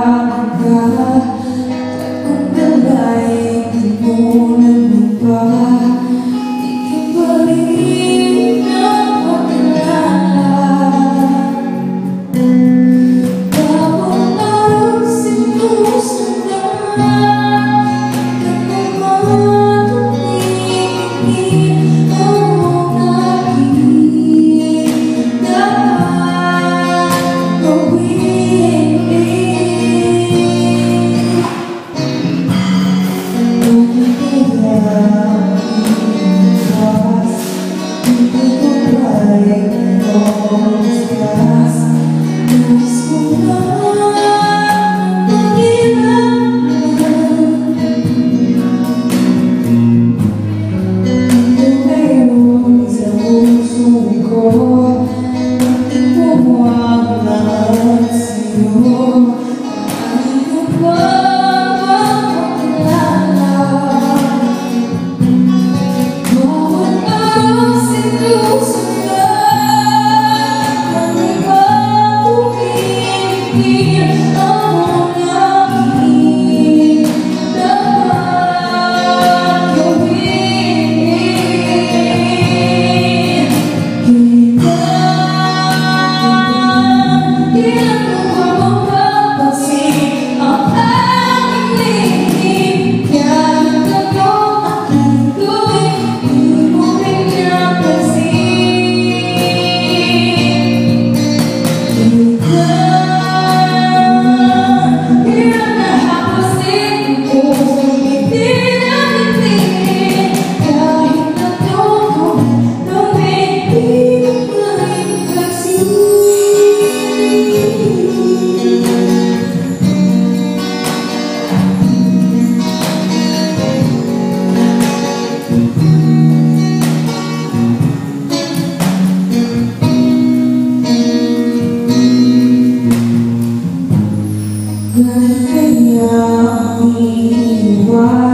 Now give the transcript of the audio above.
God, God. here. Oh. igual.